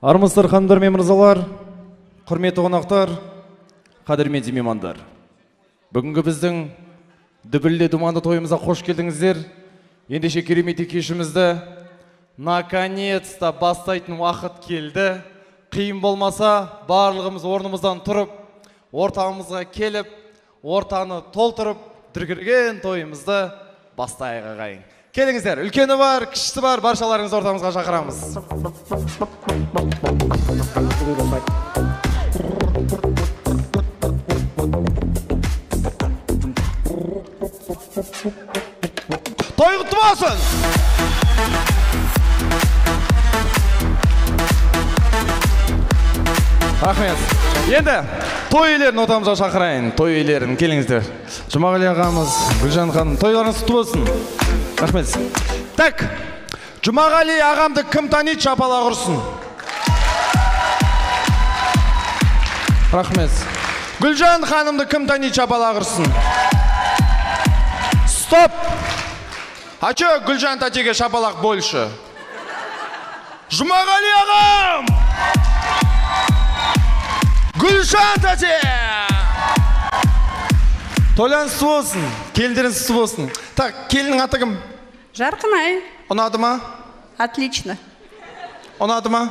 армысыздар ханымдар мен мырзалар құрметті қонақтар қадірменді меймандар. Бүгінгі біздің дүбірлі думанды тойымызға қош келдіңіздер. Ендеше керемет кешімізді наконец то бастайтын уақыт келді. Қиын болмаса барлығымыз орнымыздан тұрып ортамызға келіп ортаны толтырып дүркіреген тойымызды бастайық ағайын. Келіңіздер. Үлкені бар кішісі бар. Баршаларыңызды ортамызға шақырамыз. Той құтты болсын! Рахмет. Енді той иелерін ортамызға шақырайын. Той иелерін келіңіздер. Жұмағали ағамыз гүлжан ханым тойларыңыз құтты болсын. Рахмет. Так жұмағали ағамды кім таниды шапалақ ұрсын? Рахмет. Гүлжан ханымды кім таниды шапалақ ұрсын? Стоп! А че гүлжан тәтеге шапалақ больше? Жұмағали ағам! Гүлжан тәте! Құтты болсын келіндеріңіз құтты болсын. Так келіннің аты кім? Жарқынай. ұнады ма? Отлично. ұнады ма?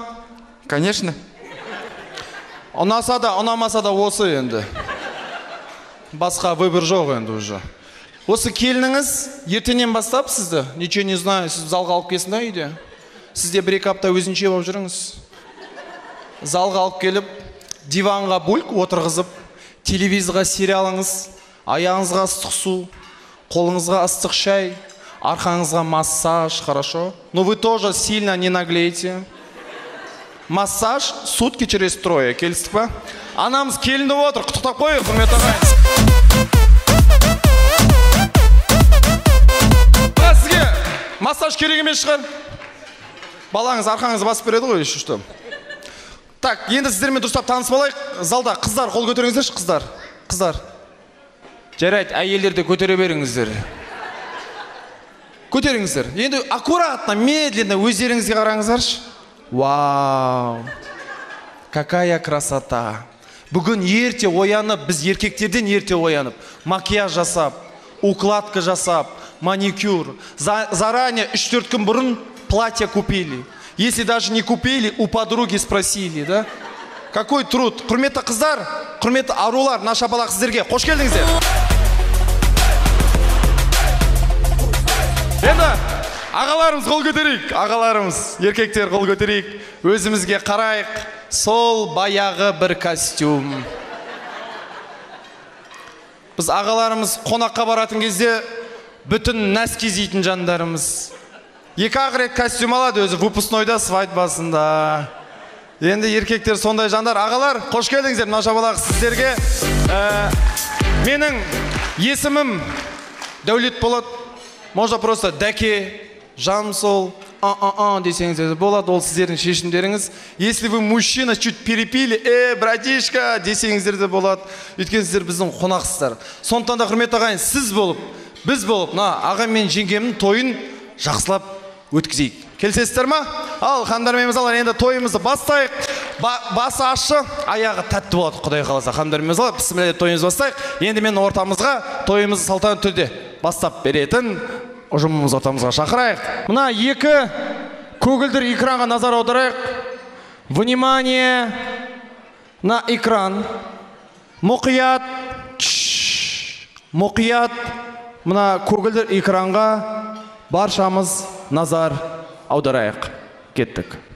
Конечно. ұнаса да ұнамаса да осы енді. Басқа выбор жоқ енді уже. Осы келініңіз ертеңнен бастап сізді? Ничего не знаю сіз залға алып келсін да үйде? Сізде бір екі апта өзінше болып жүріңіз. Залға алып келіп диванға бульк отырғызып телевизорға сериалыңыз аяғыңызға ыстық су қолыңызға ыстық шай арқаңызға массаж хорошо? Но вы тоже сильно не наглейте массаж сутки через трое келістік па анамыз келінді отыр құттықтап қояйық құрметті ағайын Аға, сізге массаж керек емес шығар. Балаңыз арқаңызды басып береді ғой еще что. Так енді сіздермен дұрыстап танысып алайық. Залда қыздар қол көтеріңіздерші қыздар. Қыздар. Жарайды әйелдер де көтере беріңіздер. Көтеріңіздер. Енді аккуратно медленно өздеріңізге қараңыздаршы. Вау. Какая красота. Бүгін ерте оянып біз еркектерден ерте оянып макияж жасап укладка жасап маникюр За- заранее үш төрт күн бұрын платье купили. Если даже не купили у подруги спросили да? Какой труд? Құрметті қыздар құрметті арулар мына шапалақ сіздерге қош келдіңіздер. Енді ағаларымыз қол көтерейік. Ағаларымыз еркектер қол көтерейік. Өзімізге қарайық сол баяғы бір костюм. Біз ағаларымыз қонаққа баратын кезде бүтін нәс кезейтін жандарымыз. Екі ақ рет костюм алады өзі выпускнойда свадьбасында енді еркектер сондай жандар. Ағалар қош келдіңіздер мына шапалақ сіздерге. Ә, менің есімім дәулет болады можно просто дәке жаным сол а а а десеңіз де болады ол сіздердің шешімдеріңіз. Если вы мужчина чуть перепили э братишка десеңіздер де болады. Өйткені сіздер біздің қонақсыздар. Сондықтан да құрметті ағайын сіз болып біз болып мына ағам мен жеңгемнің тойын жақсылап өткізейік. Келісесіздер ма? Ал ханымдар мен мырзалар енді тойымызды бастайық. Ба- басы ащы аяғы тәтті болады құдай қаласа. Ханымдар мен мырзалар бісміллә деп тойымызды бастайық. Енді мен ортамызға тойымызды салтанатты түрде бастап беретін ұжымымыз ортамызға шақырайық. Мына екі көгілдір экранға назар аударайық. Внимание! На экран. Мұқият. Мұқият. Мына көгілдір экранға баршамыз назар аударайық. Кеттік.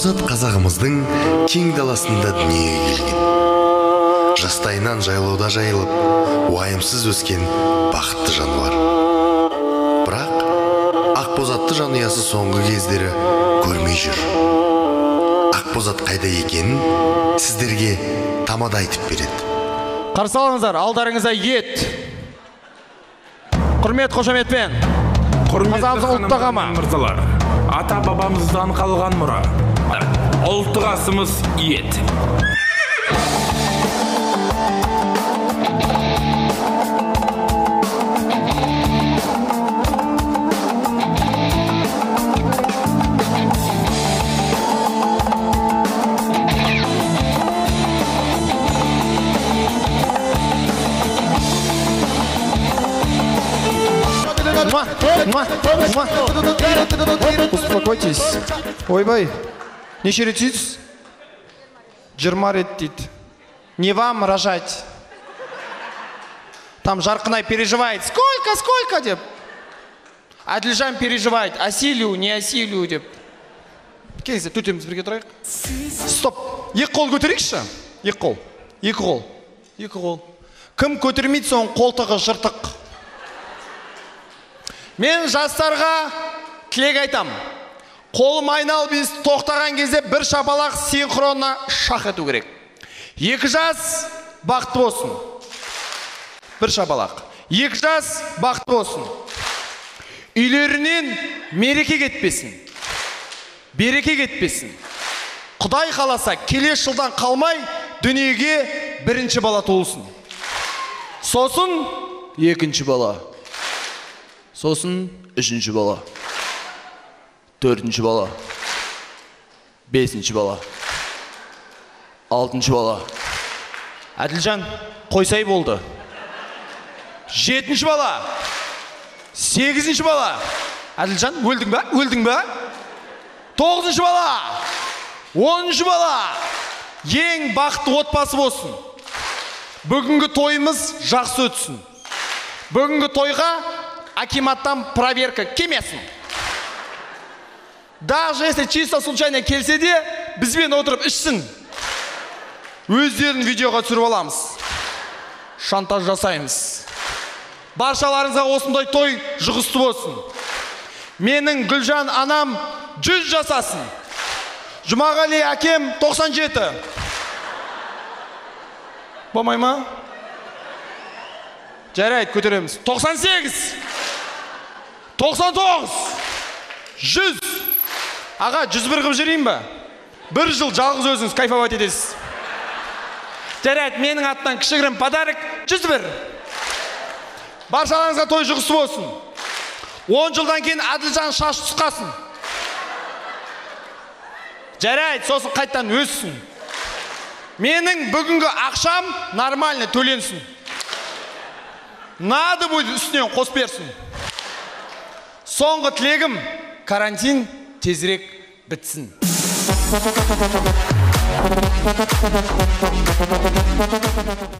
Ақбозат қазағымыздың кең даласында дүниеге келген. Жастайынан жайлауда жайылып уайымсыз өскен бақытты жануар. Бірақ ақбозатты жанұясы соңғы кездері көрмей жүр. Ақбозат қайда екенін сіздерге тамада айтып береді. Қарсы алыңыздар алдарыңызда ет. Құрмет қошаметпен. Құрметті Қазағымыздың ұлттық мырзалар ата бабамыздан қалған мұра. Oltrasımız yet. Os pacotes. Oi, vai. Неше рет сүйдіңіз? Жиырма рет дейді. Не вам рожать. Там Жарқынай переживает. Сколько, сколько деп. Әділжан переживает. Осилю, не осилю деп. Келіңіздер, төтеміз бірге тұрайық. Стоп. Екі қол көтерейікші. Екі қол. Екі қол. Екі қол. Кім көтермейді соның қолтығы жыртық. Мен жастарға тілек айтам. Қолым айналып тоқтаған кезде бір шапалақ синхронна шақ ету керек. Екі жас бақытты болсын. Бір шапалақ. Екі жас бақытты болсын. Үйлерінен мереке кетпесін. Береке кетпесін. Құдай қаласа келесі жылдан қалмай дүниеге бірінші бала туылсын. Сосын екінші бала. Сосын үшінші бала. Төртінші бала. Бесінші бала. Алтыншы бала. Әділжан, қойсай болды. Жетінші бала. Сегізінші бала. Әділжан, өлдің ба? Өлдің ба? Тоғызыншы бала. Оныншы бала. Ең бақытты отбасы болсын. Бүгінгі тойымыз жақсы өтсін. Бүгінгі тойға акиматтан проверка келмесін. Даже если чисто случайно келсе де, бізбен отырып ішсін. Өздерін видеоға түсіріп аламыз. Шантаж жасаймыз. Баршаларыңызға осындай той жұғысты болсын. Менің Гүлжан анам 100 жасасын. Жұмағали әкем 97. Болмай ма? Жарайды, көтереміз. 98. 99. 100. Аға, 101 қып жүрейін ба? Бір жыл жалғыз өзіңіз кайфовать етесіз. Жарайды, менің аттан кішігірім подарок 101. Баршаларыңызға той жұғысы болсын. 10 жылдан кейін Әділжан шаш түсқасын. Жарайды, сосын қайттан өссін. Менің бүгінгі ақшам нормально төленсін. Нады будет үстінен қос берсін. Соңғы тілегім карантин тезірек бітсін.